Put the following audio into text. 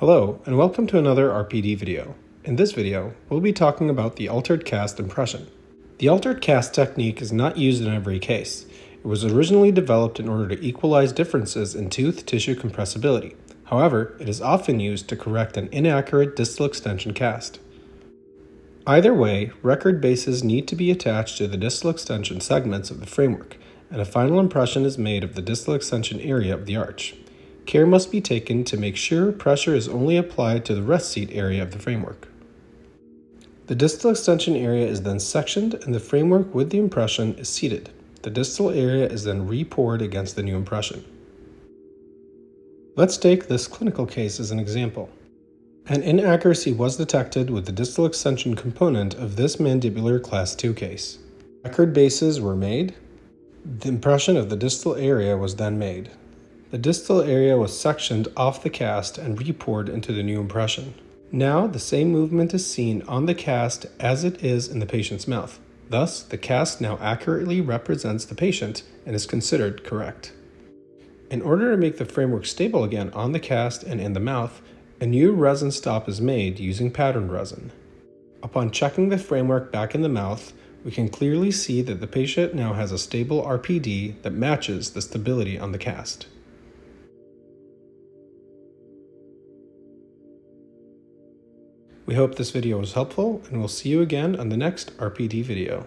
Hello, and welcome to another RPD video. In this video, we'll be talking about the altered cast impression. The altered cast technique is not used in every case. It was originally developed in order to equalize differences in tooth tissue compressibility. However, it is often used to correct an inaccurate distal extension cast. Either way, record bases need to be attached to the distal extension segments of the framework, and a final impression is made of the distal extension area of the arch. Care must be taken to make sure pressure is only applied to the rest seat area of the framework. The distal extension area is then sectioned and the framework with the impression is seated. The distal area is then re-poured against the new impression. Let's take this clinical case as an example. An inaccuracy was detected with the distal extension component of this mandibular class 2 case. Record bases were made. The impression of the distal area was then made. The distal area was sectioned off the cast and repoured into the new impression. Now the same movement is seen on the cast as it is in the patient's mouth. Thus, the cast now accurately represents the patient and is considered correct. In order to make the framework stable again on the cast and in the mouth, a new resin stop is made using pattern resin. Upon checking the framework back in the mouth, we can clearly see that the patient now has a stable RPD that matches the stability on the cast. We hope this video was helpful, and we'll see you again on the next RPD video.